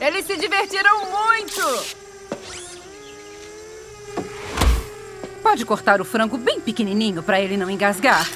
Eles se divertiram muito! Pode cortar o frango bem pequenininho para ele não engasgar?